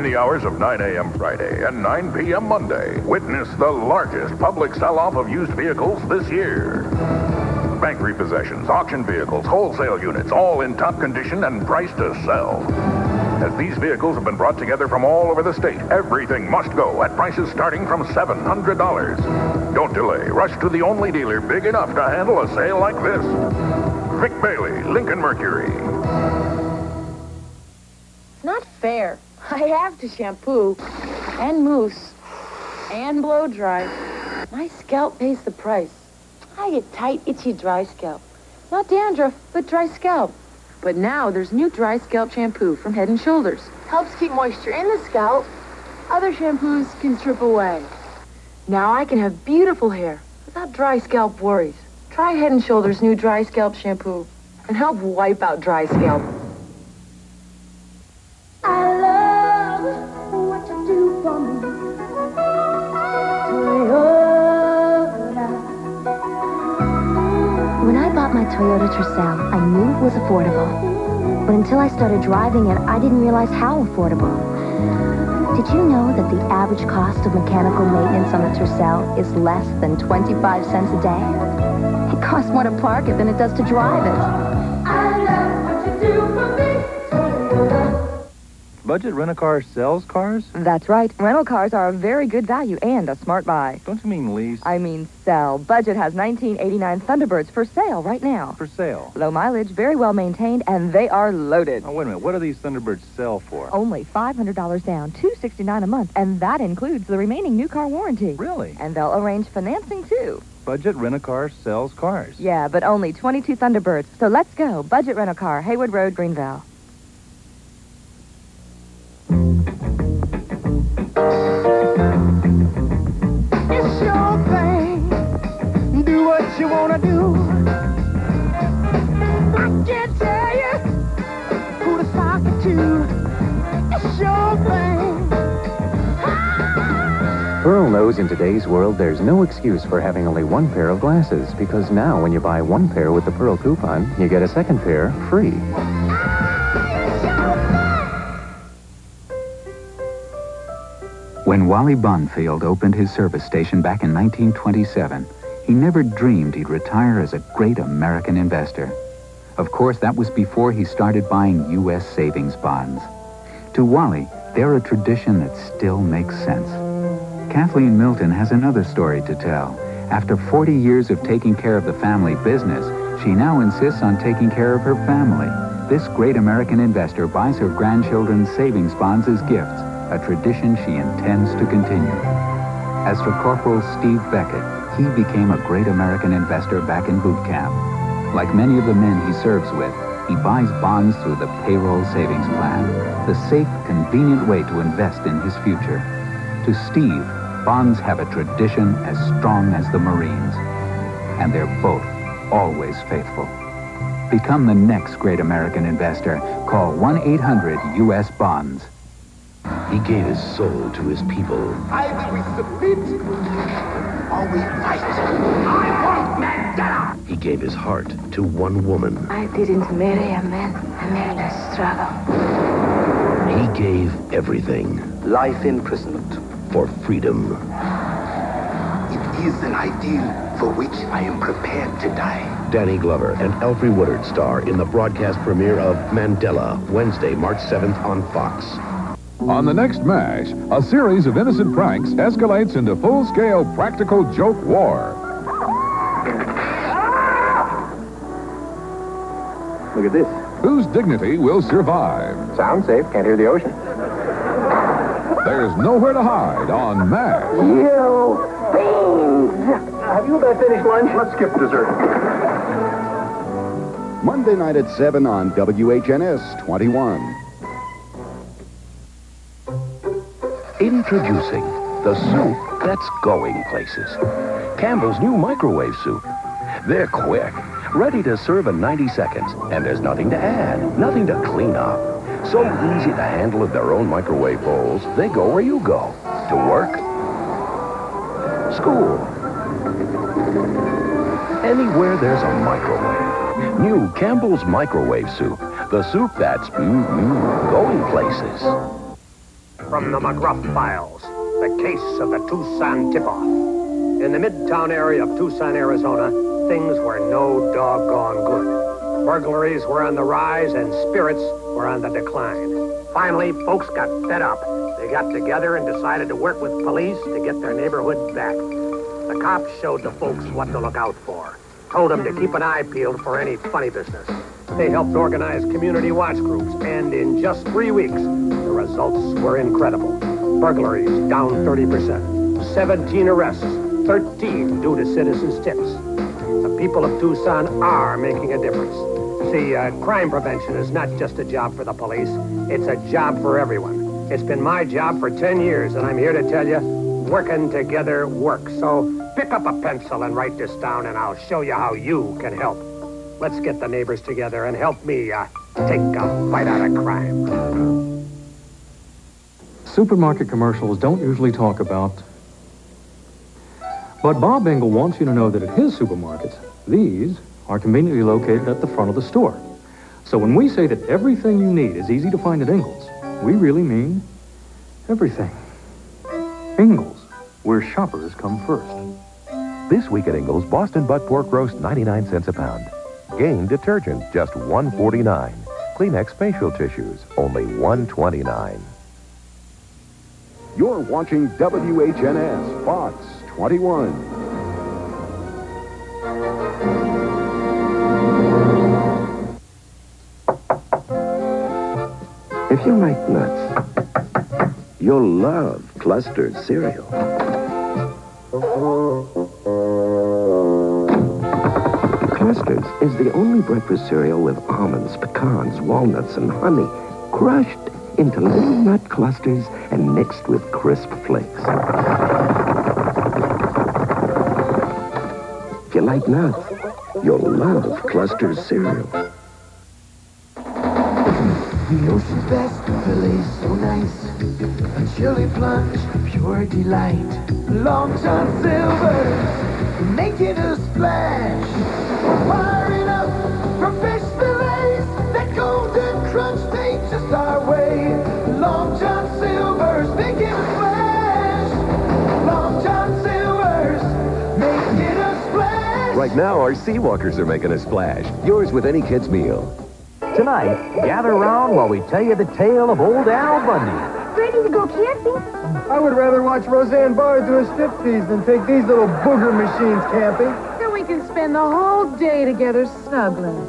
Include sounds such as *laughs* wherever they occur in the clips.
Between the hours of 9 a.m. Friday and 9 p.m. Monday, witness the largest public sell-off of used vehicles this year. Bank repossessions, auction vehicles, wholesale units, all in top condition and priced to sell. As these vehicles have been brought together from all over the state, everything must go at prices starting from $700. Don't delay. Rush to the only dealer big enough to handle a sale like this. Vic Bailey, Lincoln Mercury. It's Not fair. I have to shampoo and mousse and blow dry. My scalp pays the price. I get tight, itchy, dry scalp. Not dandruff, but dry scalp. But now there's new dry scalp shampoo from Head & Shoulders. Helps keep moisture in the scalp. Other shampoos can strip away. Now I can have beautiful hair without dry scalp worries. Try Head & Shoulders new dry scalp shampoo and help wipe out dry scalp. Toyota Tercel, I knew it was affordable. But until I started driving it, I didn't realize how affordable. Did you know that the average cost of mechanical maintenance on a Tercel is less than 25 cents a day? It costs more to park it than it does to drive it. Budget Rent-A-Car sells cars? That's right. Rental cars are a very good value and a smart buy. Don't you mean lease? I mean sell. Budget has 1989 Thunderbirds for sale right now. For sale. Low mileage, very well maintained, and they are loaded. Oh, wait a minute. What do these Thunderbirds sell for? Only $500 down, 269 a month, and that includes the remaining new car warranty. Really? And they'll arrange financing too. Budget Rent-A-Car sells cars. Yeah, but only 22 Thunderbirds. So let's go. Budget Rent-A-Car, Haywood Road, Greenville. You wanna do. I can't tell you who to sock it to. It's your thing. Pearle knows in today's world there's no excuse for having only one pair of glasses because now when you buy one pair with the Pearle coupon, you get a second pair free. When Wally Bonfield opened his service station back in 1927, he never dreamed he'd retire as a great American investor. Of course, that was before he started buying U.S. savings bonds. To Wally, they're a tradition that still makes sense. Kathleen Milton has another story to tell. After 40 years of taking care of the family business, she now insists on taking care of her family. This great American investor buys her grandchildren's savings bonds as gifts, a tradition she intends to continue. As for Corporal Steve Beckett, he became a great American investor back in boot camp. Like many of the men he serves with, he buys bonds through the payroll savings plan, the safe, convenient way to invest in his future. To Steve, bonds have a tradition as strong as the Marines, and they're both always faithful. Become the next great American investor. Call 1-800-U.S. Bonds. He gave his soul to his people. Either we submit or we fight. I want Mandela. He gave his heart to one woman. I didn't marry a man. I married a struggle. He gave everything Life imprisonment. for freedom. It is an ideal for which I am prepared to die. Danny Glover and Alfre Woodard star in the broadcast premiere of Mandela, Wednesday, March 7th on Fox. On the next MASH, a series of innocent pranks escalates into full-scale practical joke war. Look at this. Whose dignity will survive? Sound safe, can't hear the ocean. There's nowhere to hide on MASH. You fiends! Have you about finished lunch? Let's skip dessert. Monday night at 7 on WHNS 21. Introducing the soup that's going places. Campbell's new microwave soup. They're quick, ready to serve in 90 seconds, and there's nothing to add, nothing to clean up. So easy to handle in their own microwave bowls, they go where you go. To work, school, anywhere there's a microwave. New Campbell's microwave soup. The soup that's mm-mm, going places. From the McGruff files. The case of the Tucson tip-off. In the midtown area of Tucson, Arizona, things were no doggone good. Burglaries were on the rise and spirits were on the decline. Finally, folks got fed up. They got together and decided to work with police to get their neighborhood back. The cops showed the folks what to look out for. Told them to keep an eye peeled for any funny business. They helped organize community watch groups, and in just three weeks, the results were incredible. Burglaries down 30%. 17 arrests, 13 due to citizens' tips. The people of Tucson are making a difference. See, uh, crime prevention is not just a job for the police. It's a job for everyone. It's been my job for 10 years, and I'm here to tell you, working together works. So pick up a pencil and write this down, and I'll show you how you can help. Let's get the neighbors together and help me uh, take a bite out of crime. Supermarket commercials don't usually talk about. But Bob Ingle wants you to know that at his supermarkets, these are conveniently located at the front of the store. So when we say that everything you need is easy to find at Ingles, we really mean everything. Ingles, where shoppers come first. This week at Ingles, Boston butt pork roast 99 cents a pound. Gain detergent just 149. Kleenex facial tissues only 129. You're watching WHNS Fox 21. If you like nuts, you'll love Cluster's cereal. Clusters is the only breakfast cereal with almonds, pecans, walnuts, and honey crushed into little nut clusters and mixed with crisp flakes. If you like nuts, you'll love Cluster's cereal. The ocean's best fillet so nice. A chili plunge, pure delight. Long John Silver's making a splash. Firing up from fish fillets. That golden crunch takes us our way. Long John Silver's making a splash. Long John Silver's making a splash. Right now, our Seawalkers are making a splash. Yours with any kid's meal. Tonight, gather round while we tell you the tale of old Al Bundy. Ready to go camping? I would rather watch Roseanne Barr do a striptease than take these little booger machines camping. Then we can spend the whole day together snuggling.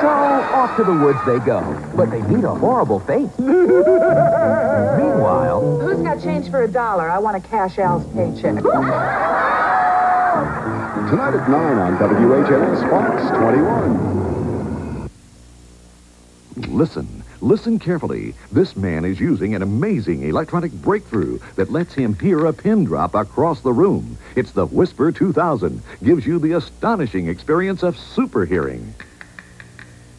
So off to the woods they go, but they meet a horrible fate. *laughs* Meanwhile, Who's got change for a dollar? I want to cash Al's paycheck. Tonight at 9 on WHNS Fox 21. Listen. Listen carefully. This man is using an amazing electronic breakthrough that lets him hear a pin drop across the room. It's the Whisper 2000. Gives you the astonishing experience of super hearing.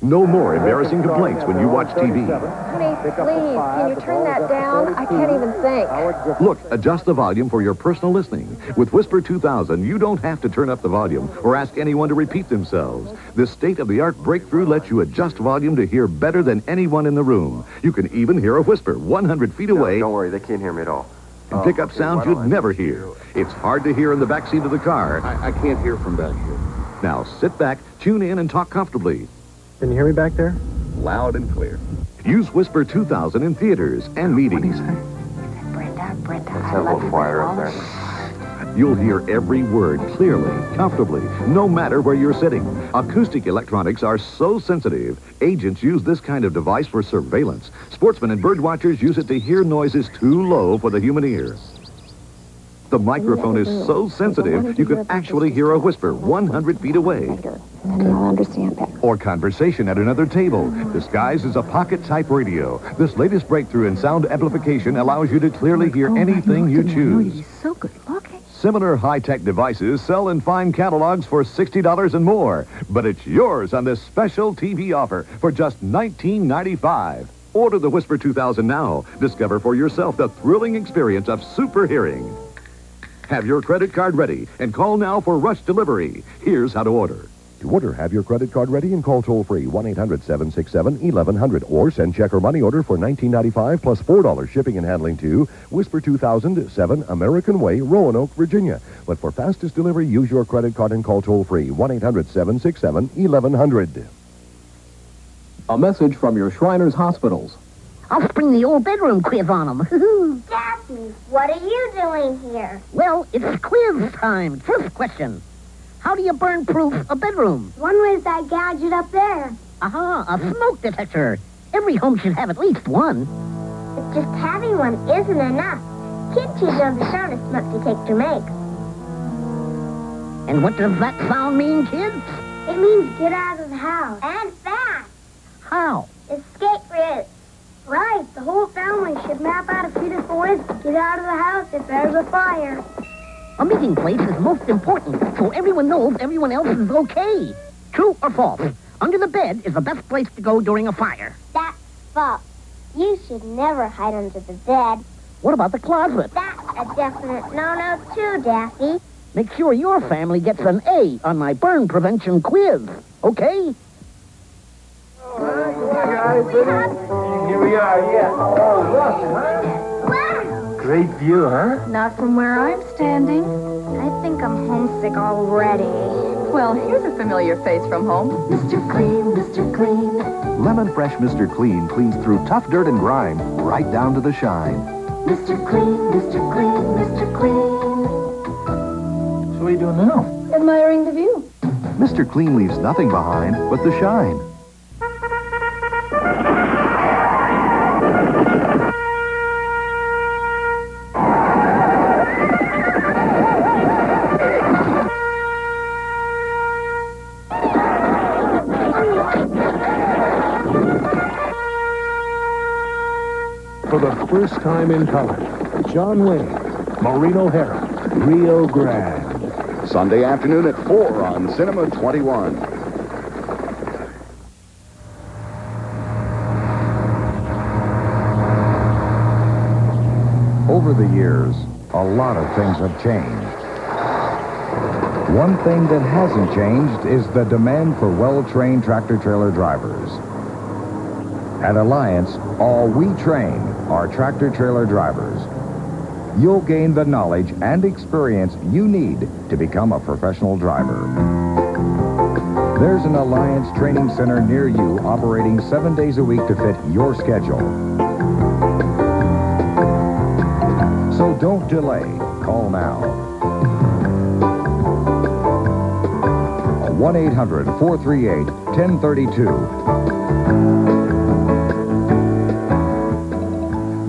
No more embarrassing complaints when you watch TV. Honey, please, can you turn that down? I can't even think. Look, adjust the volume for your personal listening. With Whisper 2000, you don't have to turn up the volume or ask anyone to repeat themselves. This state-of-the-art breakthrough lets you adjust volume to hear better than anyone in the room. You can even hear a whisper 100 feet away. Don't worry, they can't hear me at all. And pick up sounds you'd never hear. It's hard to hear in the back seat of the car. I, I can't hear from back here. Now sit back, tune in, and talk comfortably. Can you hear me back there? Loud and clear. Use Whisper 2000 in theaters and meetings. Brenda, Brenda, Let's I a love little you quieter up there. You'll hear every word clearly, comfortably, no matter where you're sitting. Acoustic electronics are so sensitive. Agents use this kind of device for surveillance. Sportsmen and bird watchers use it to hear noises too low for the human ear. The microphone is so sensitive, you can actually hear a whisper 100 feet away. And then I'll understand better. Or conversation at another table, disguised as a pocket-type radio. This latest breakthrough in sound amplification allows you to clearly hear anything you choose. So good looking. Similar high-tech devices sell in fine catalogs for $60 and more, but it's yours on this special TV offer for just $19.95. Order the Whisper 2000 now. Discover for yourself the thrilling experience of super hearing. Have your credit card ready and call now for rush delivery. Here's how to order. To order, have your credit card ready and call toll-free 1-800-767-1100 or send check or money order for $19.95 plus $4 shipping and handling to Whisper 2007 American Way, Roanoke, Virginia. But for fastest delivery, use your credit card and call toll-free 1-800-767-1100. A message from your Shriners Hospitals. I'll spring the old bedroom quiz on them. *laughs* Daphne, what are you doing here? well, it's quiz time. First question. How do you burn proof a bedroom? One was that gadget up there. Aha, a smoke detector. Every home should have at least one. But just having one isn't enough. Kids use know the sound a smoke detector makes. And what does that sound mean, kids? It means get out of the house. And fast. How? Escape route. Right, the whole family should map out a few different ways to get out of the house if there's a fire. A meeting place is most important, so everyone knows everyone else is okay. True or false? Under the bed is the best place to go during a fire. That's false. You should never hide under the bed. What about the closet? That's a definite no-no too, Daffy. Make sure your family gets an A on my burn prevention quiz, okay? Here we are, yeah. Oh, look. Great view, huh? Not from where I'm standing. I think I'm homesick already. Well, here's a familiar face from home. Mr. Clean, Mr. Clean. Lemon Fresh Mr. Clean cleans through tough dirt and grime right down to the shine. Mr. Clean, Mr. Clean, Mr. Clean. So what are you doing now? Admiring the view. Mr. Clean leaves nothing behind but the shine. For the first time in color, John Wayne, Maureen O'Hara, Rio Grande. Sunday afternoon at 4 on Cinema 21. Over the years, a lot of things have changed. One thing that hasn't changed is the demand for well-trained tractor-trailer drivers. At Alliance, all we train are tractor-trailer drivers. You'll gain the knowledge and experience you need to become a professional driver. There's an Alliance training center near you operating seven days a week to fit your schedule. So don't delay. Call now. 1-800-438-1032.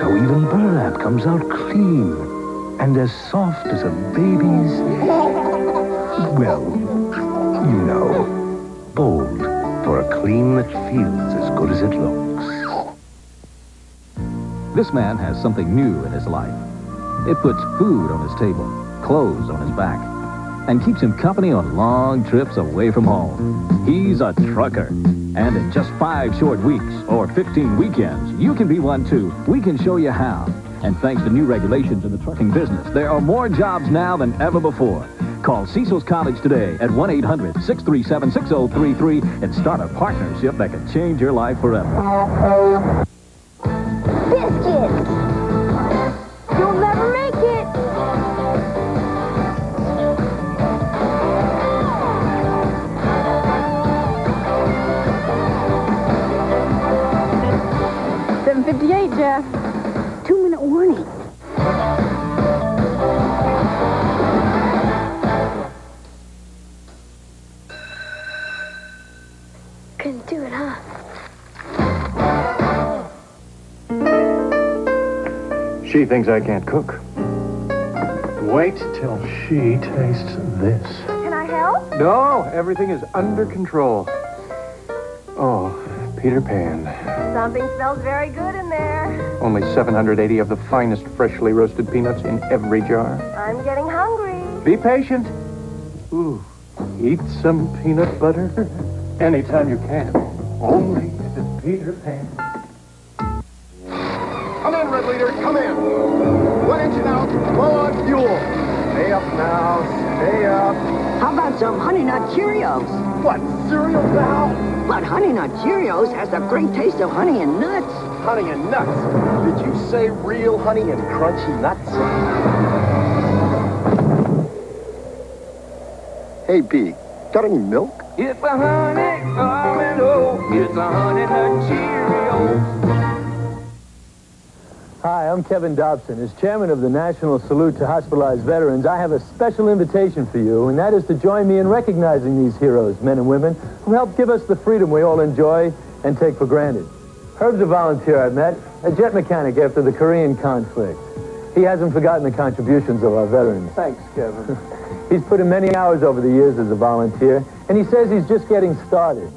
So even burlap comes out clean and as soft as a baby's... Well, you know. Bold for a clean that feels as good as it looks. This man has something new in his life. It puts food on his table, clothes on his back, and keeps him company on long trips away from home. He's a trucker. And in just five short weeks or 15 weekends, you can be one too. We can show you how. And thanks to new regulations in the trucking business, there are more jobs now than ever before. Call Cecil's College today at 1-800-637-6033 and start a partnership that can change your life forever. Fifty-eight, Jeff. Two-minute warning. Couldn't do it, huh? She thinks I can't cook. Wait till she tastes this. Can I help? No, everything is under control. Oh, Peter Pan. Something smells very good in there. Only 780 of the finest freshly roasted peanuts in every jar. I'm getting hungry. Be patient. Ooh, eat some peanut butter *laughs* anytime you can. Only at Peter Pan. Come in, Red Leader, come in. One engine out, low on fuel. Stay up now, stay up. How about some Honey Nut Cheerios? What, cereal now? But Honey Nut Cheerios has the great taste of honey and nuts. Honey and nuts. Did you say real honey and crunchy nuts? Hey, B, got any milk? It's a honey garment, oh, it's a honey nut Cheerios. Hi, I'm Kevin Dobson. As chairman of the National Salute to Hospitalized Veterans, I have a special invitation for you, and that is to join me in recognizing these heroes, men and women, who helped give us the freedom we all enjoy and take for granted. Herb's a volunteer I met, a jet mechanic after the Korean conflict. He hasn't forgotten the contributions of our veterans. Thanks, Kevin. *laughs* He's put in many hours over the years as a volunteer, and he says he's just getting started.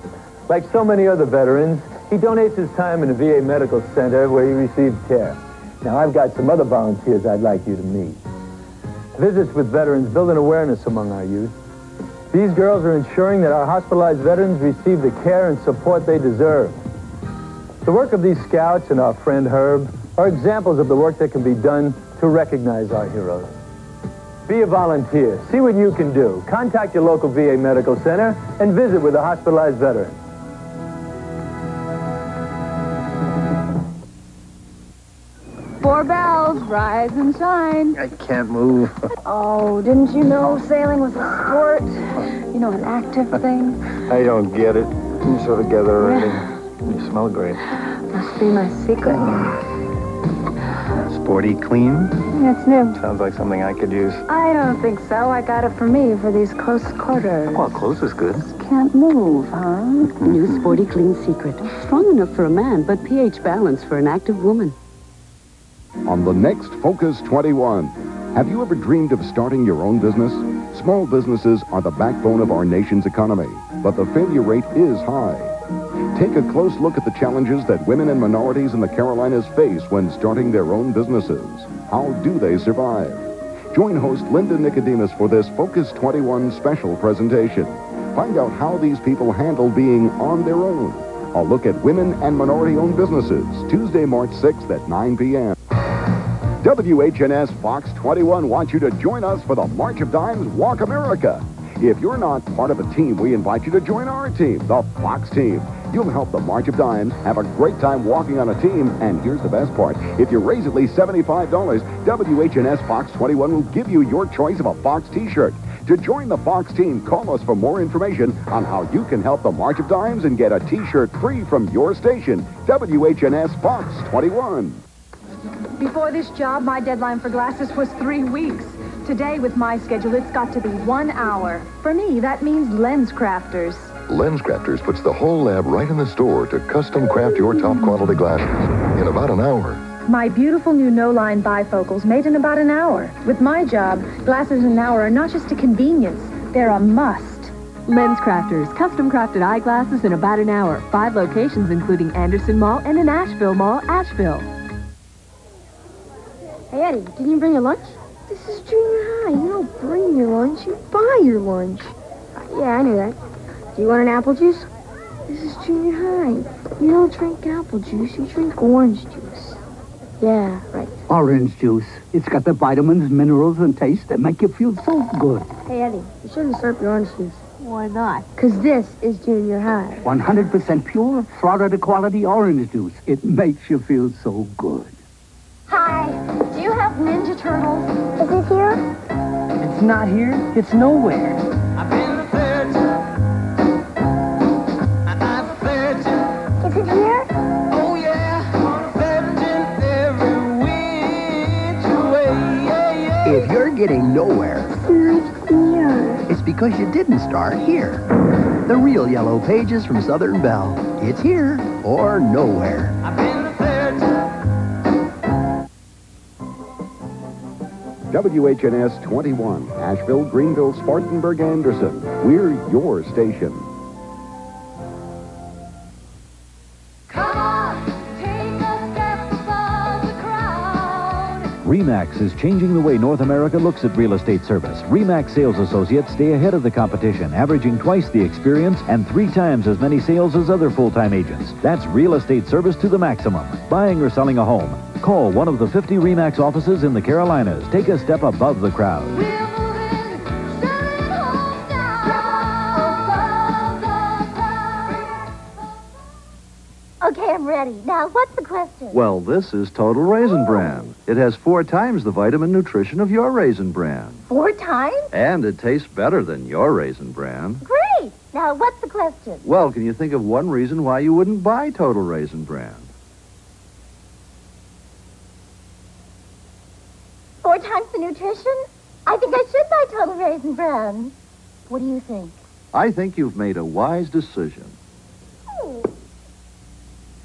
Like so many other veterans, he donates his time in a VA medical center where he received care. Now, I've got some other volunteers I'd like you to meet. Visits with veterans build an awareness among our youth. These girls are ensuring that our hospitalized veterans receive the care and support they deserve. The work of these scouts and our friend Herb are examples of the work that can be done to recognize our heroes. Be a volunteer. See what you can do. Contact your local VA medical center and visit with a hospitalized veteran. Four bells, rise and shine. I can't move. *laughs* Oh, didn't you know sailing was a sport? You know, an active thing? *laughs* I don't get it. You are so together already. You smell great. Must be my secret. Sporty clean? It's new. Sounds like something I could use. I don't think so. I got it for me for these close quarters. Well, close is good. Can't move, huh? New Sporty Clean Secret. Strong enough for a man, but pH balanced for an active woman. On the next Focus 21, have you ever dreamed of starting your own business? Small businesses are the backbone of our nation's economy, but the failure rate is high. Take a close look at the challenges that women and minorities in the Carolinas face when starting their own businesses. How do they survive? Join host Linda Nicodemus for this Focus 21 special presentation. Find out how these people handle being on their own. A look at women and minority-owned businesses, Tuesday, March 6th at 9 p.m. WHNS Fox 21 wants you to join us for the March of Dimes Walk America. If you're not part of a team, we invite you to join our team, the Fox team. You'll help the March of Dimes have a great time walking on a team. And here's the best part. If you raise at least $75, WHNS Fox 21 will give you your choice of a Fox t-shirt. To join the Fox team, call us for more information on how you can help the March of Dimes and get a t-shirt free from your station. WHNS Fox 21. Before this job, my deadline for glasses was three weeks. Today, with my schedule, it's got to be one hour. For me, that means LensCrafters. Lens Crafters puts the whole lab right in the store to custom craft your top quality glasses in about an hour. My beautiful new no-line bifocals made in about an hour. With my job, glasses in an hour are not just a convenience, they're a must. LensCrafters, custom crafted eyeglasses in about an hour. Five locations, including Anderson Mall and in Asheville Mall, Asheville. Hey, Eddie, didn't you bring your lunch? This is junior high. You don't bring your lunch, you buy your lunch. Uh, yeah, I knew that. Do you want an apple juice? This is junior high. You don't drink apple juice, you drink orange juice. Yeah, right. Orange juice. It's got the vitamins, minerals, and taste that make you feel so good. Hey, Eddie, you shouldn't slurp your orange juice. Why not? Because this is junior high. 100% pure, Florida quality orange juice. It makes you feel so good. Hi, do you have Ninja Turtles? Is it here? It's not here. It's nowhere. Is it here? Oh yeah, If you're getting nowhere, It's here. it's because you didn't start here. The real Yellow Pages from Southern Bell. It's here or nowhere. WHNS 21, Asheville, Greenville, Spartanburg, Anderson. We're your station. REMAX is changing the way North America looks at real estate service. REMAX sales associates stay ahead of the competition, averaging twice the experience and three times as many sales as other full-time agents. That's real estate service to the maximum. Buying or selling a home, Call one of the 50 REMAX offices in the Carolinas. Take a step above the crowd. Okay, I'm ready. Now, what's the question? Well, this is Total Raisin Bran. It has four times the vitamin nutrition of your Raisin Bran. Four times? And it tastes better than your Raisin Bran. Great. Now, what's the question? Well, can you think of one reason why you wouldn't buy Total Raisin Bran? Four times the nutrition? I think I should buy Total Raisin Bran. What do you think? I think you've made a wise decision.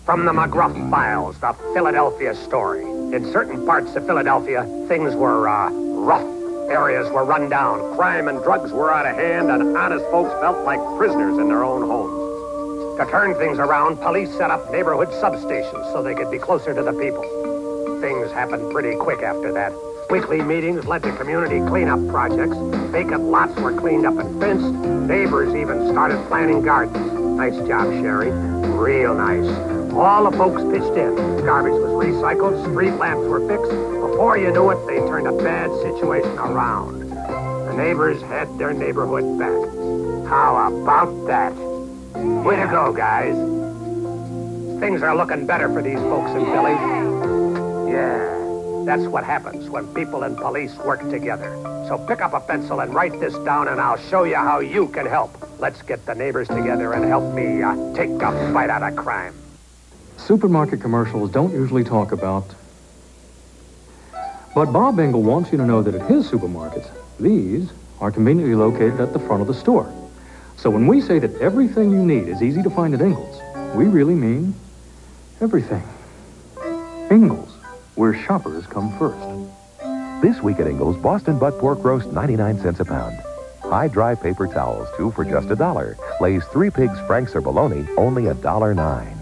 From the McGruff Files, the Philadelphia story. In certain parts of Philadelphia, things were, uh, rough. Areas were run down. Crime and drugs were out of hand, and honest folks felt like prisoners in their own homes. To turn things around, police set up neighborhood substations so they could be closer to the people. Things happened pretty quick after that. Weekly meetings led to community cleanup projects. Vacant lots were cleaned up and fenced. Neighbors even started planting gardens. Nice job, Sherry. Real nice. All the folks pitched in. Garbage was recycled, street lamps were fixed. Before you knew it, they turned a bad situation around. The neighbors had their neighborhood back. How about that? Way to go, guys. Things are looking better for these folks in Philly. Yeah, that's what happens when people and police work together. So pick up a pencil and write this down, and I'll show you how you can help. Let's get the neighbors together and help me uh, take a fight out of crime. Supermarket commercials don't usually talk about. But Bob Ingle wants you to know that at his supermarkets, these are conveniently located at the front of the store. So when we say that everything you need is easy to find at Ingles, we really mean everything. Ingles, where shoppers come first. This week at Ingles, Boston butt pork roast 99 cents a pound. High dry paper towels, two for just a dollar. Lay's three pigs, franks, or bologna, only a dollar nine.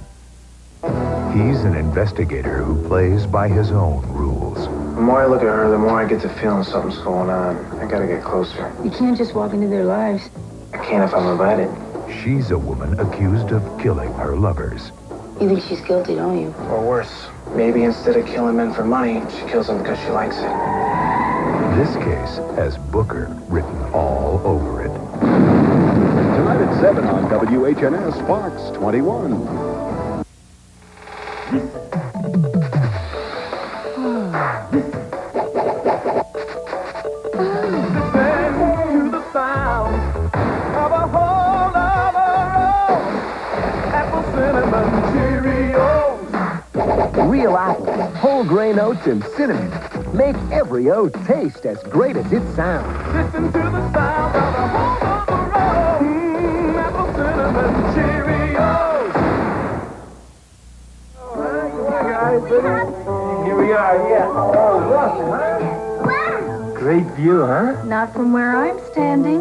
He's an investigator who plays by his own rules. The more I look at her, the more I get the feeling something's going on. I gotta get closer. You can't just walk into their lives. I can't if I'm invited. She's a woman accused of killing her lovers. You think she's guilty, don't you? Or worse, maybe instead of killing men for money, she kills them because she likes it. This case has Booker written all over it. Tonight at 7 on WHNS Fox 21. Whole grain oats, and cinnamon make every oat taste as great as it sounds. Listen to the sound of a home of the road. Mmm, apple cinnamon Cheerios. All right, come on, guys. Here we are, yeah. Oh, look, huh? Great view, huh? Not from where I'm standing.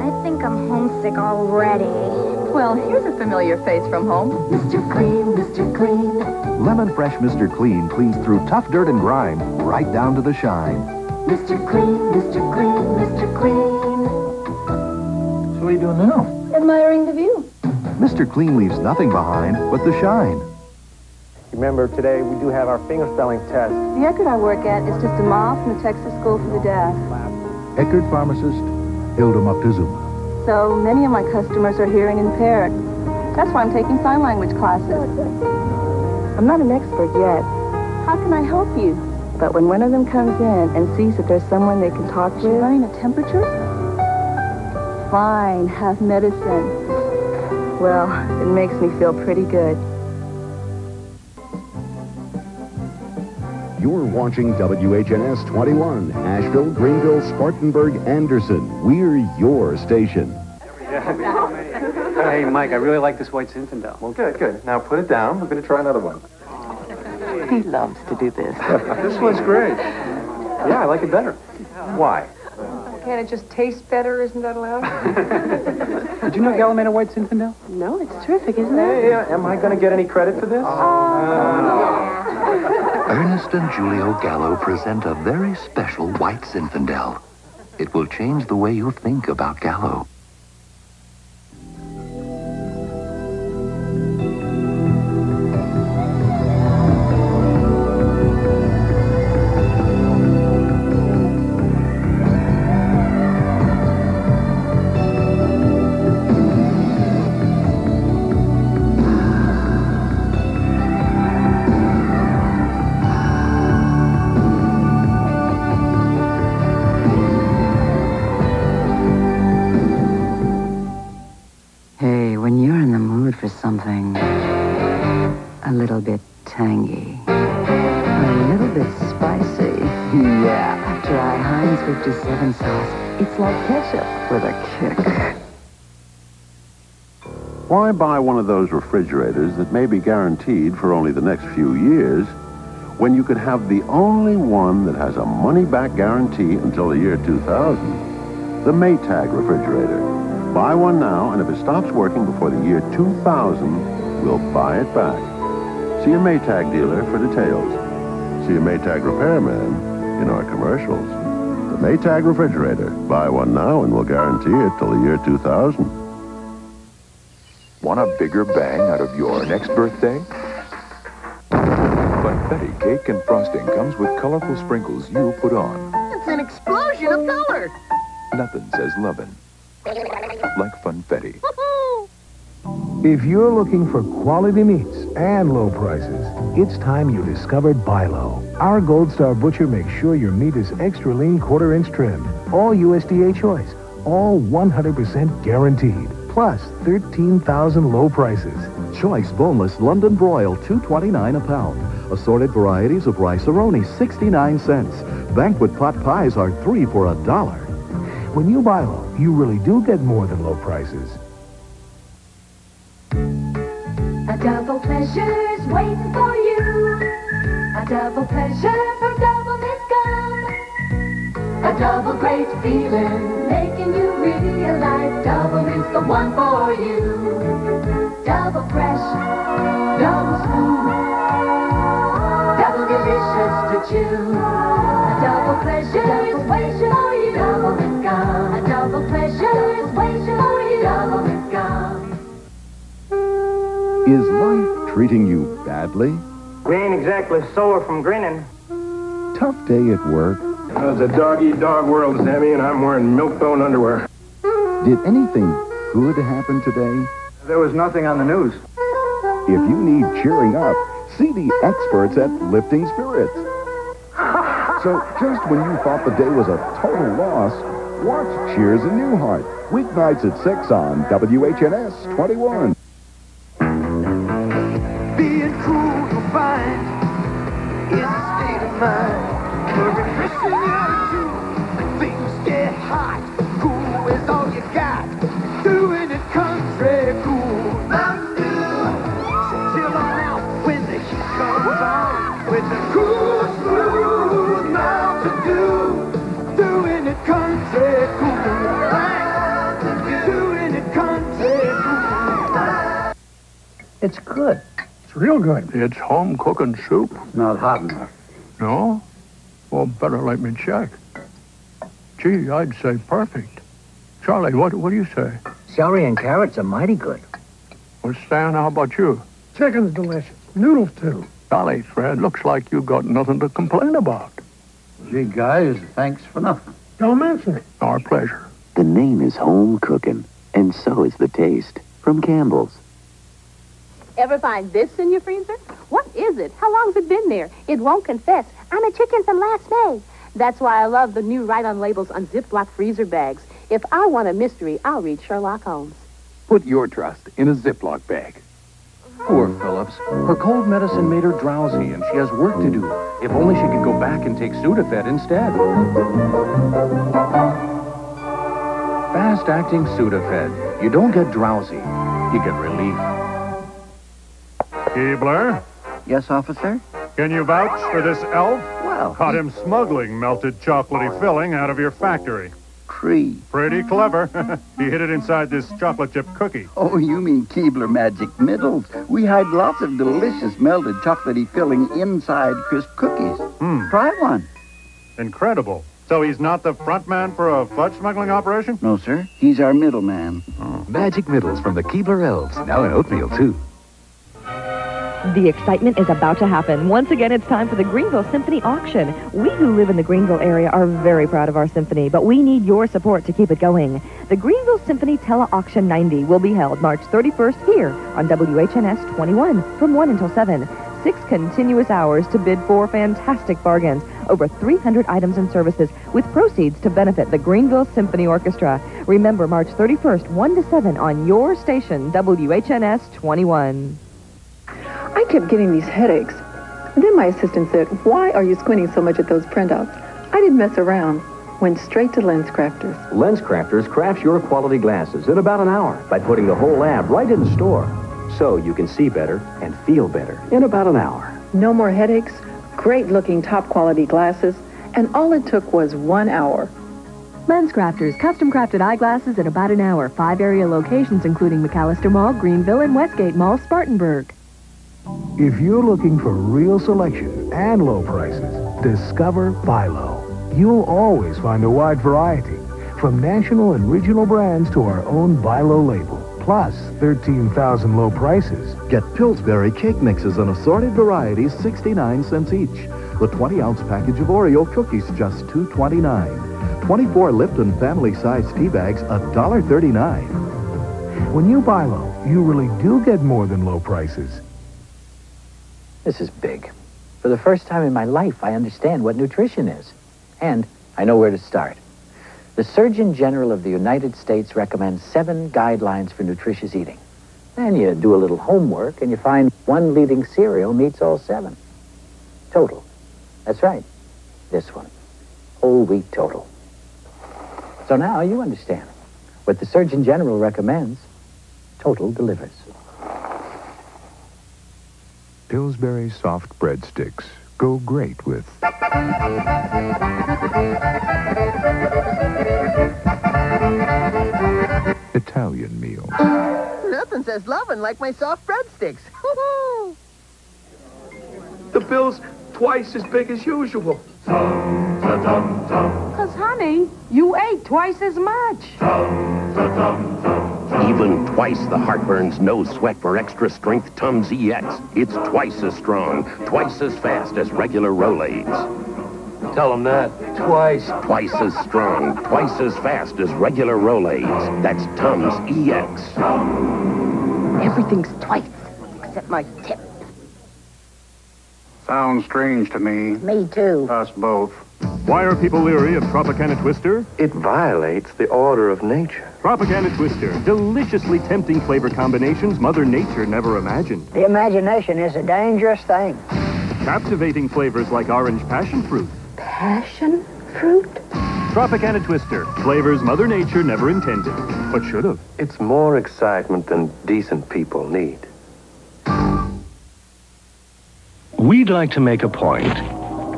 I think I'm homesick already. Well, here's a familiar face from home. Mr. Clean, Mr. Clean. Lemon Fresh Mr. Clean cleans through tough dirt and grime right down to the shine. Mr. Clean, Mr. Clean, Mr. Clean. So what are you doing now? Admiring the view. Mr. Clean leaves nothing behind but the shine. Remember, today we do have our finger spelling test. The Eckerd I work at is just a mile from the Texas School for the Deaf. Eckerd pharmacist, Hilda Moctezuma. So many of my customers are hearing impaired. That's why I'm taking sign language classes. I'm not an expert yet. How can I help you? But when one of them comes in and sees that there's someone they can talk to... She's running a temperature? Fine, have medicine. Well, it makes me feel pretty good. You're watching WHNS 21, Asheville, Greenville, Spartanburg, Anderson. We're your station. Hey, Mike, I really like this white Zinfandel. Well, good, good. Now put it down. We're going to try another one. He loves to do this. *laughs* this one's great. Yeah, I like it better. Why? Can't it just taste better? Isn't that allowed? *laughs* Did you know Gallo made a white Zinfandel? no, it's terrific, isn't Hey, it? uh, am I going to get any credit for this? Oh. Ernest and Julio Gallo present a very special white Zinfandel. It will change the way you think about Gallo. 57 sauce. It's like ketchup with a kick. Why buy one of those refrigerators that may be guaranteed for only the next few years when you could have the only one that has a money-back guarantee until the year 2000? The Maytag refrigerator. Buy one now, and if it stops working before the year 2000, we'll buy it back. See a Maytag dealer for details. See a Maytag repairman in our commercials. The Maytag refrigerator. Buy one now, and we'll guarantee it till the year 2000. Want a bigger bang out of your next birthday? Funfetti cake and frosting comes with colorful sprinkles you put on. It's an explosion of color. Nothing says lovin' like Funfetti. If you're looking for quality meats and low prices, it's time you discovered Bi-Lo. Our Gold Star butcher makes sure your meat is extra lean quarter inch trimmed, all USDA choice, all 100% guaranteed, plus 13,000 low prices. Choice boneless London broil, 2.29 a pound. Assorted varieties of rice-a-roni, 69 cents. Banquet pot pies are three for a dollar. When you buy low, you really do get more than low prices. Pleasure's waiting for you. A double pleasure from Double Gum. A double great feeling, making you realize double is the one for you. Double fresh, double smooth, double delicious to chew. A double pleasure is waiting for you. Doublemint A double pleasure is waiting for you. Doublemint Is life treating you badly? We ain't exactly sore from grinning. Tough day at work? it's a dog-eat-dog world, Sammy, and I'm wearing milk-bone underwear. Did anything good happen today? There was nothing on the news. If you need cheering up, see the experts at Lifting Spirits. So just when you thought the day was a total loss, watch Cheers in Newhart. Weeknights at 6 on WHNS 21. State of mind. A refreshing attitude when things get hot. Cool is all you got. Doing it country cool. Mountain Dew. So chill on out when the heat comes on. With the cool, smooth Mountain Dew. Doing it country cool. Doing it country cool. It's good. It's real good. It's home cooking soup. Not hot enough. No? Well, better let me check. Gee, I'd say perfect. Charlie, what, what do you say? Celery and carrots are mighty good. Well, Stan, how about you? Chicken's delicious. Noodles, too. Golly, Fred, looks like you got nothing to complain about. Gee, guys, thanks for nothing. Don't mention it. Our pleasure. The name is home cooking, and so is the taste. From Campbell's. Ever find this in your freezer? What is it? How long's it been there? It won't confess. I'm a chicken from last May. That's why I love the new Right on Labels on Ziploc freezer bags. If I want a mystery, I'll read Sherlock Holmes. Put your trust in a Ziploc bag. Poor Phillips. Her cold medicine made her drowsy, and she has work to do. If only she could go back and take Sudafed instead. Fast-acting Sudafed. You don't get drowsy. You get relief. Keebler, Yes, officer? can you vouch for this elf? Well, Caught him smuggling melted chocolatey filling out of your factory. tree. Pretty clever. *laughs* he hid it inside this chocolate chip cookie. Oh, you mean Keebler Magic Middles. We hide lots of delicious melted chocolatey filling inside crisp cookies. Hmm. Try one. Incredible. So he's not the front man for a fudge smuggling operation? No, sir. He's our middleman. Magic Middles from the Keebler Elves. Now in oatmeal, too. The excitement is about to happen. Once again, it's time for the Greenville Symphony Auction. We who live in the Greenville area are very proud of our symphony, but we need your support to keep it going. The Greenville Symphony Tele Auction 90 will be held March 31st here on WHNS 21 from 1 until 7. Six continuous hours to bid for fantastic bargains. Over 300 items and services with proceeds to benefit the Greenville Symphony Orchestra. Remember, March 31st, 1 to 7 on your station, WHNS 21. I kept getting these headaches. Then my assistant said, why are you squinting so much at those printouts? I didn't mess around. Went straight to LensCrafters. Lens Crafters crafts your quality glasses in about an hour by putting the whole lab right in the store. So you can see better and feel better in about an hour. No more headaches, great looking top quality glasses, and all it took was one hour. LensCrafters, custom crafted eyeglasses in about an hour. Five area locations including McAllister Mall, Greenville, and Westgate Mall, Spartanburg. If you're looking for real selection and low prices, discover Bi-Lo. You'll always find a wide variety, from national and regional brands to our own Bi-Lo label. Plus, 13,000 low prices. Get Pillsbury cake mixes in assorted varieties, 69 cents each. The 20-ounce package of Oreo cookies, just $2.29. 24 Lipton family-sized tea bags, $1.39. When you buy low, you really do get more than low prices. This is big. For the first time in my life, I understand what nutrition is. And I know where to start. The Surgeon General of the United States recommends seven guidelines for nutritious eating. Then you do a little homework and you find one leading cereal meets all seven. Total. That's right. This one. Whole wheat total. So now you understand. What the Surgeon General recommends, Total delivers. Pillsbury soft breadsticks go great with Italian meals. Nothing says loving like my soft breadsticks. *laughs* The bill's twice as big as usual. Because, honey, you ate twice as much. Even twice the heartburn's no sweat for extra strength Tums EX. It's twice as strong, twice as fast as regular Rolaids. Tell them that. Twice. Twice as strong, twice as fast as regular Rolaids. That's Tums EX. Everything's twice, except my tip. Sounds strange to me. Me too. Us both. Why are people leery of Tropicana Twister? It violates the order of nature. Tropicana Twister. Deliciously tempting flavor combinations Mother Nature never imagined. The imagination is a dangerous thing. Captivating flavors like orange passion fruit. Passion fruit? Tropicana Twister. Flavors Mother Nature never intended, but should have. It's more excitement than decent people need. We'd like to make a point.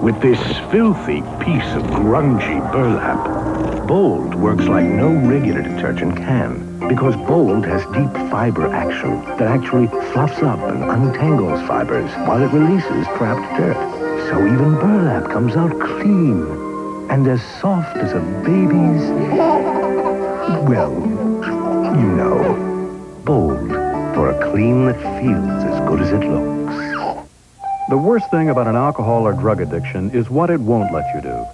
With this filthy piece of grungy burlap, Bold works like no regular detergent can because Bold has deep fiber action that actually fluffs up and untangles fibers while it releases trapped dirt. So even burlap comes out clean and as soft as a baby's... Well, you know, Bold for a clean that feels as good as it looks. The worst thing about an alcohol or drug addiction is what it won't let you do.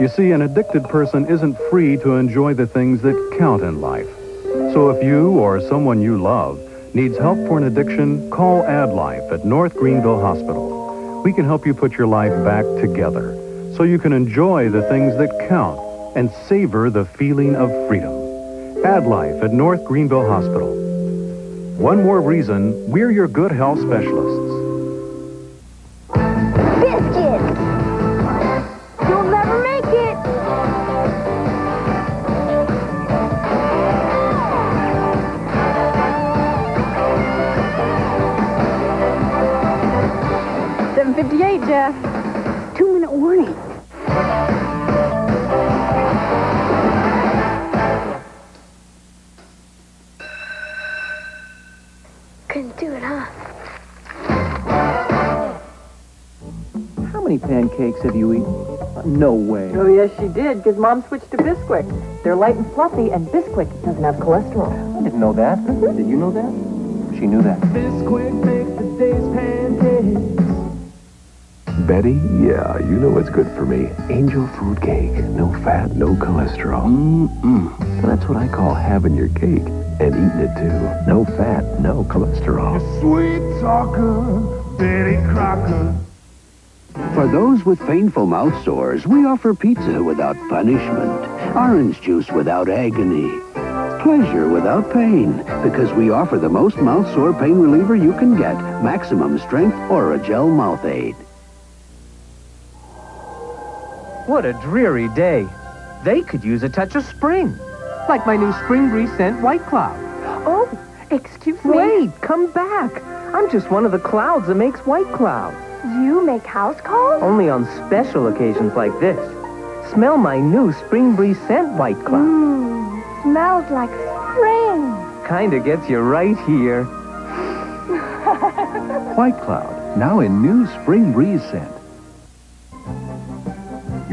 You see, an addicted person isn't free to enjoy the things that count in life. So if you or someone you love needs help for an addiction, call AdLife at North Greenville Hospital. We can help you put your life back together so you can enjoy the things that count and savor the feeling of freedom. AdLife at North Greenville Hospital. One more reason we're your good health specialists. Jeff. two-minute warning. Couldn't do it, huh? How many pancakes have you eaten? Uh, no way. Oh, yes, she did, because Mom switched to Bisquick. They're light and fluffy, and Bisquick doesn't have cholesterol. I didn't know that. Mm -hmm. Did you know that? She knew that. Bisquick makes the day's pancakes. Betty, yeah, you know what's good for me. Angel food cake. No fat, no cholesterol. Mm-mm. That's what I call having your cake and eating it too. No fat, no cholesterol. Sweet talker, Betty Crocker. For those with painful mouth sores, we offer pizza without punishment, orange juice without agony, pleasure without pain, because we offer the most mouth sore pain reliever you can get, maximum strength Orajel Mouth Aid. What a dreary day. They could use a touch of spring. Like my new Spring Breeze scent White Cloud. Oh, excuse me. Wait, come back. I'm just one of the clouds that makes White Cloud. You make house calls? Only on special occasions like this. Smell my new Spring Breeze scent White Cloud. Mmm, smells like spring. Kinda gets you right here. *laughs* White Cloud, now in new Spring Breeze scent.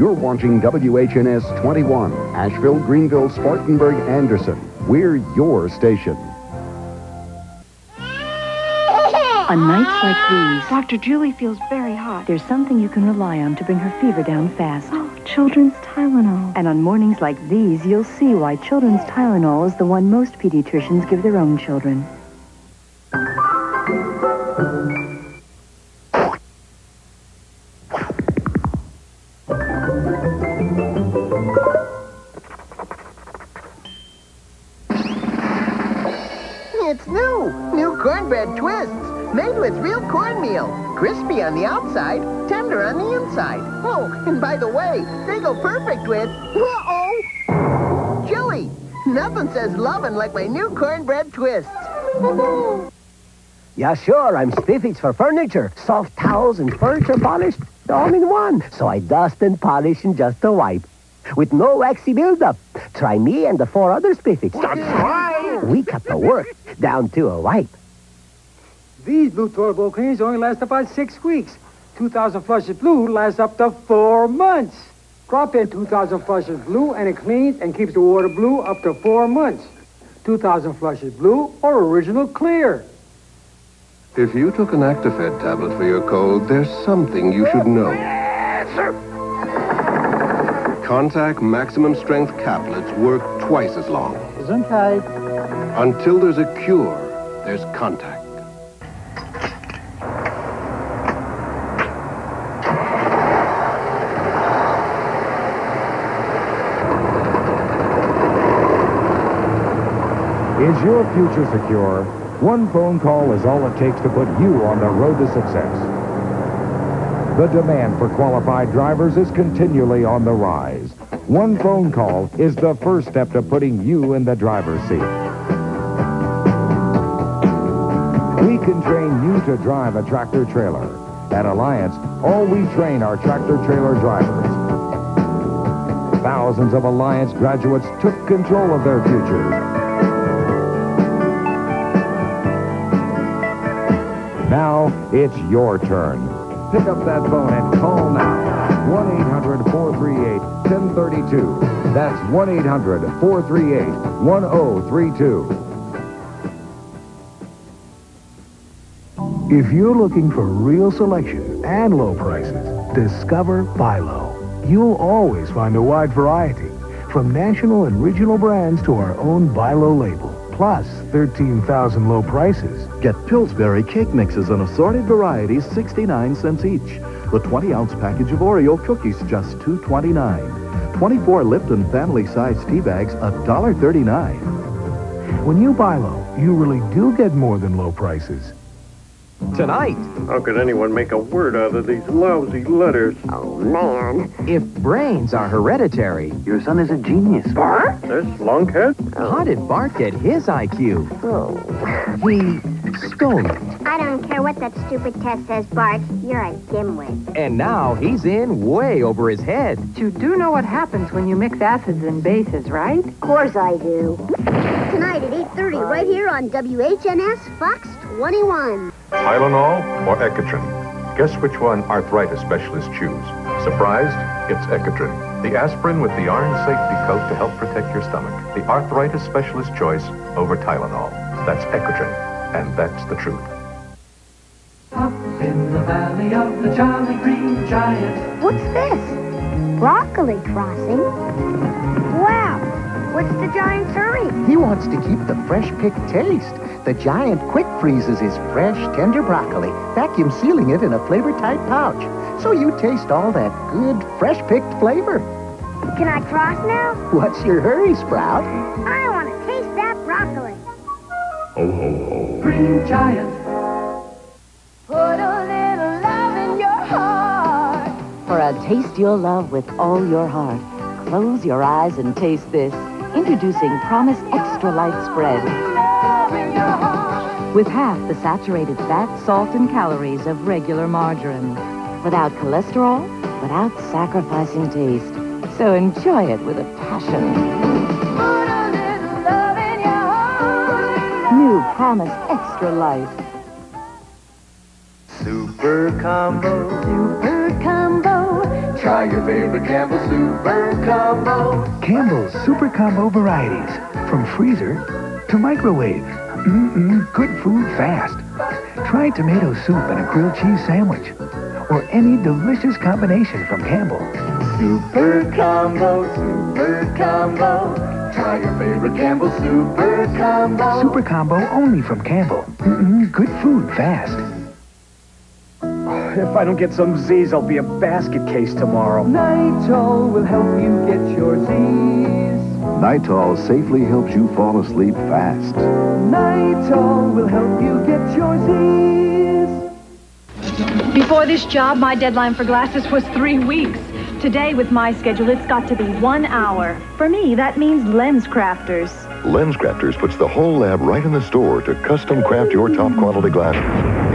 You're watching WHNS 21, Asheville, Greenville, Spartanburg, Anderson. We're your station. On nights like these, Dr. Julie feels very hot. There's something you can rely on to bring her fever down fast. Oh, children's Tylenol. And on mornings like these, you'll see why children's Tylenol is the one most pediatricians give their own children. And by the way, they go perfect with... Uh-oh! Chili! Nothing says lovin' like my new cornbread twists. Yeah, sure, I'm Spiffy's for furniture. Soft towels and furniture polish, all in one. So I dust and polish in just a wipe. With no waxy buildup. Try me and the four other Spiffies. We cut the work down to a wipe. These blue turbo cleans only last about six weeks. 2,000 flushes blue lasts up to four months. Drop in 2,000 flushes blue and it cleans and keeps the water blue up to four months. 2,000 flushes blue or original clear. If you took an Actifed tablet for your cold, there's something you should know. Contac maximum strength caplets work twice as long. Gesundheit. Until there's a cure, there's Contac. Is your future secure? One phone call is all it takes to put you on the road to success. The demand for qualified drivers is continually on the rise. One phone call is the first step to putting you in the driver's seat. We can train you to drive a tractor trailer. At Alliance, all we train are tractor trailer drivers. Thousands of Alliance graduates took control of their futures. It's your turn. Pick up that phone and call now. 1-800-438-1032. That's 1-800-438-1032. If you're looking for real selection and low prices, discover Bi-Lo. You'll always find a wide variety, from national and regional brands to our own Bi-Lo label. Plus, 13,000 low prices. Get Pillsbury cake mixes in assorted varieties, 69 cents each. The 20-ounce package of Oreo cookies, just $2.29. 24 Lipton family-sized tea bags, $1.39. When you buy low, you really do get more than low prices. Tonight. How could anyone make a word out of these lousy letters? Oh, man. If brains are hereditary, your son is a genius. Bart? This lunkhead? How did Bart get his IQ? Oh. He stole it. I don't care what that stupid test says, Bart. You're a dimwit. And now he's in way over his head. But You do know what happens when you mix acids and bases, right? Of course I do. Tonight at 8.30, right here on WHNS Fox 21. Tylenol or Ecotrin? Guess which one arthritis specialists choose? Surprised? It's Ecotrin, the aspirin with the iron safety coat to help protect your stomach. The arthritis specialist choice over Tylenol. That's Ecotrin, and that's the truth. Up in the valley of the Jolly Green Giant. What's this? Broccoli crossing? Wow! What's the giant's hurry? He wants to keep the fresh picked taste. The giant quick freezes his fresh, tender broccoli, vacuum sealing it in a flavor tight pouch. So you taste all that good, fresh picked flavor. Can I cross now? What's your hurry, Sprout? I want to taste that broccoli. Ho, ho, ho. Green Giant. Put a little love in your heart. For a taste you'll love with all your heart, close your eyes and taste this. Introducing Promise Extra Light Spread. With half the saturated fat, salt, and calories of regular margarine. Without cholesterol, without sacrificing taste. So enjoy it with a passion. New Promise Extra Light. Super combo. Super combo. Try your favorite Campbell Super Combo. Campbell's Super Combo varieties. From freezer to microwave. Mm-mm, good food fast. Try tomato soup and a grilled cheese sandwich. Or any delicious combination from Campbell. Super Combo, Super Combo. Try your favorite Campbell Super Combo. Super Combo only from Campbell. Mm-mm, good food fast. If I don't get some Z's, I'll be a basket case tomorrow. Nytol will help you get your Z's. Nytol safely helps you fall asleep fast. Nytol will help you get your Z's. Before this job, my deadline for glasses was three weeks. Today, with my schedule, it's got to be one hour. For me, that means LensCrafters. Lens Crafters puts the whole lab right in the store to custom craft your top quality glasses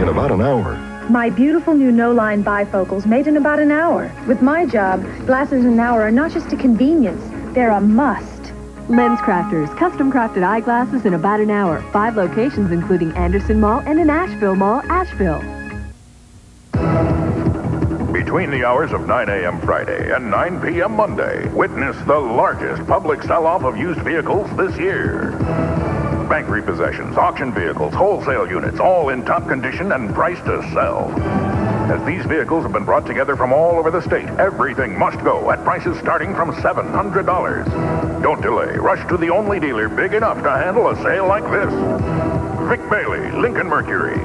in about an hour. My beautiful new no-line bifocals made in about an hour. With my job, glasses in an hour are not just a convenience, they're a must. LensCrafters, custom crafted eyeglasses in about an hour. Five locations, including Anderson Mall and in Asheville Mall, Asheville. Between the hours of 9 a.m. Friday and 9 p.m. Monday, witness the largest public sell-off of used vehicles this year. Bank repossessions, auction vehicles, wholesale units, all in top condition and priced to sell. As these vehicles have been brought together from all over the state, everything must go at prices starting from $700. Don't delay. Rush to the only dealer big enough to handle a sale like this. Vic Bailey, Lincoln Mercury.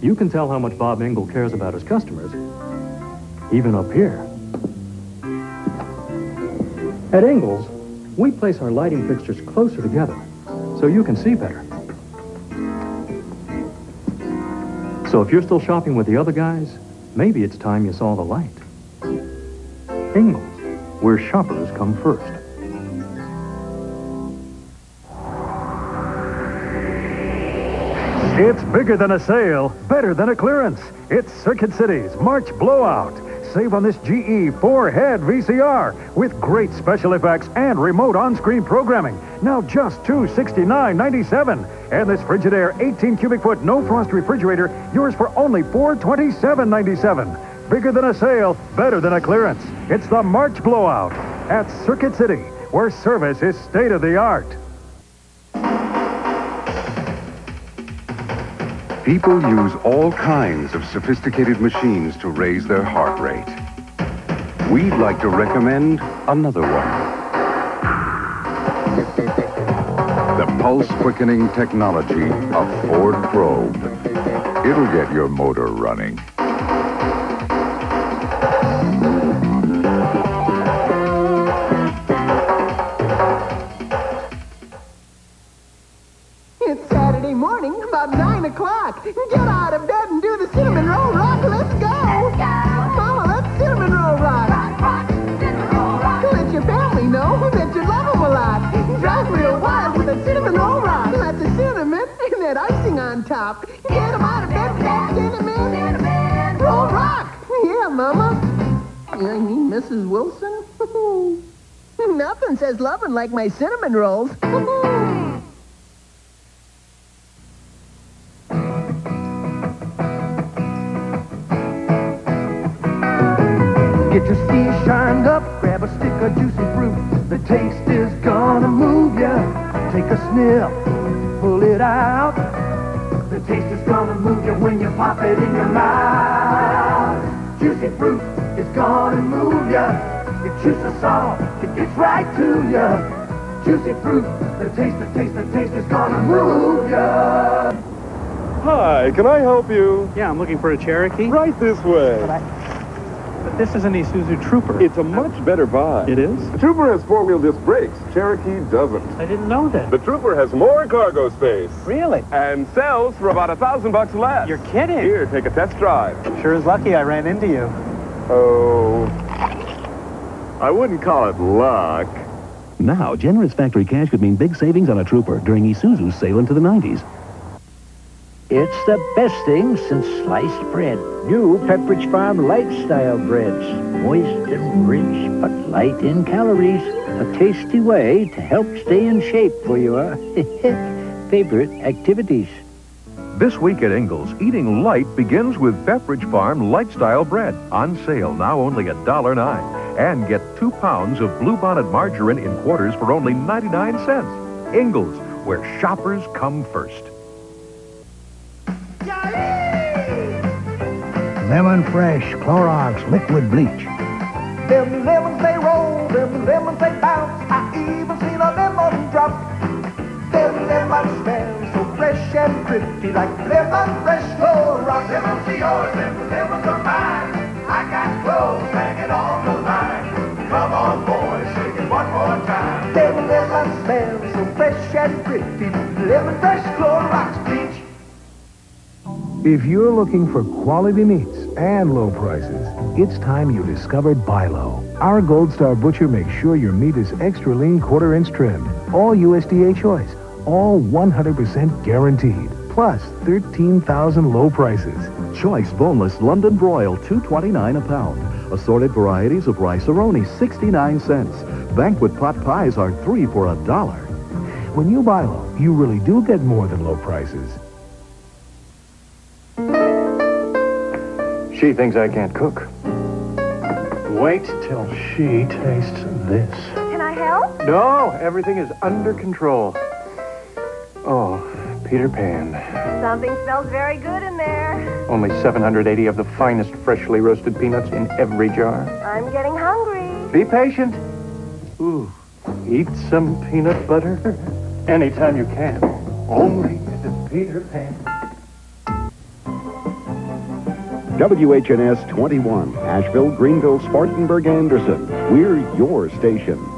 You can tell how much Bob Ingle cares about his customers, even up here. At Ingles, we place our lighting fixtures closer together so you can see better. So if you're still shopping with the other guys, maybe it's time you saw the light. Ingles, where shoppers come first. It's bigger than a sale, better than a clearance. It's Circuit City's March Blowout. Save on this GE four-head VCR with great special effects and remote on-screen programming. Now just $269.97. And this Frigidaire 18 cubic foot no-frost refrigerator, yours for only $427.97. Bigger than a sale, better than a clearance. It's the March Blowout at Circuit City, where service is state-of-the-art. People use all kinds of sophisticated machines to raise their heart rate. We'd like to recommend another one. The pulse quickening technology of Ford Probe. It'll get your motor running. says lovin' like my cinnamon rolls. *laughs* Get your steez shined up, grab a stick of juicy fruit. The taste is gonna move ya. Take a sniff, pull it out. The taste is gonna move ya when you pop it in your mouth. Juicy fruit is gonna move ya. Your juice is soft, it gets right to ya. Juicy fruit, the taste, the taste, the taste is gonna move ya. Hi, can I help you? Yeah, I'm looking for a Cherokee. Right this way. But this is an Isuzu Trooper. It's a much better buy. It is? The Trooper has four-wheel disc brakes. Cherokee doesn't. I didn't know that. The Trooper has more cargo space. Really? And sells for about a thousand bucks less. You're kidding. Here, take a test drive. Sure is lucky I ran into you. Oh. I wouldn't call it luck. Now, generous factory cash could mean big savings on a Trooper during Isuzu's sale into the 90s. It's the best thing since sliced bread. New Pepperidge Farm Lifestyle Breads. Moist and rich, but light in calories. A tasty way to help stay in shape for your *laughs* favorite activities. This week at Ingles, eating light begins with Pepperidge Farm Lifestyle Bread. On sale now only $1.09. And get two pounds of Bluebonnet margarine in quarters for only 99 cents. Ingles, where shoppers come first. Lemon Fresh Clorox Liquid Bleach. Them lemons they roll, them lemons they bounce. I even seen a lemon drop. Them lemons smell so fresh and pretty, like lemon fresh Clorox. Lemons are yours, them lemons are mine. I got clothes hanging on If you're looking for quality meats and low prices, it's time you discovered Bi-Lo. Our Gold Star Butcher makes sure your meat is extra lean quarter inch trimmed. All USDA choice. All 100% guaranteed. Plus 13,000 low prices. Choice boneless London broil, 2.29 a pound. Assorted varieties of rice-a-roni, 69 cents. Banquet pot pies are three for a dollar. When you buy low, you really do get more than low prices. She thinks I can't cook. Wait till she tastes this. Can I help? No, everything is under control. Oh, Peter Pan. Something smells very good in there. Only 780 of the finest freshly roasted peanuts in every jar. I'm getting hungry. Be patient. Ooh, eat some peanut butter anytime you can. Only at Peter Pan. WHNS 21, Asheville, Greenville, Spartanburg, Anderson. We're your station.